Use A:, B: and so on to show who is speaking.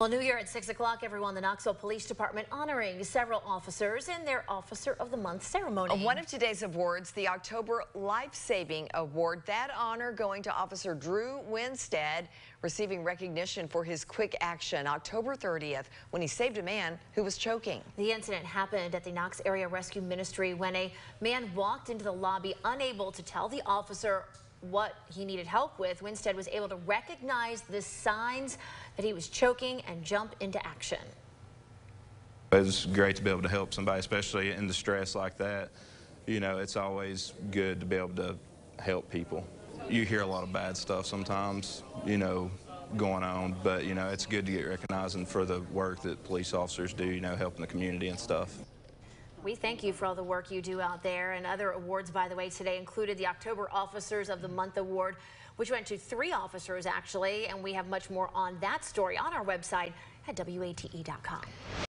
A: Well, New Year at 6 o'clock, everyone, the Knoxville Police Department honoring several officers in their Officer of the Month ceremony.
B: One of today's awards, the October Life Saving Award. That honor going to Officer Drew Winstead, receiving recognition for his quick action October 30th when he saved a man who was choking.
A: The incident happened at the Knox Area Rescue Ministry when a man walked into the lobby unable to tell the officer what he needed help with, Winstead was able to recognize the signs that he was choking and jump into action.
C: It's great to be able to help somebody, especially in the stress like that. You know, it's always good to be able to help people. You hear a lot of bad stuff sometimes, you know, going on, but, you know, it's good to get recognized and for the work that police officers do, you know, helping the community and stuff.
A: We thank you for all the work you do out there. And other awards, by the way, today included the October Officers of the Month Award, which went to three officers, actually. And we have much more on that story on our website at WATE.com.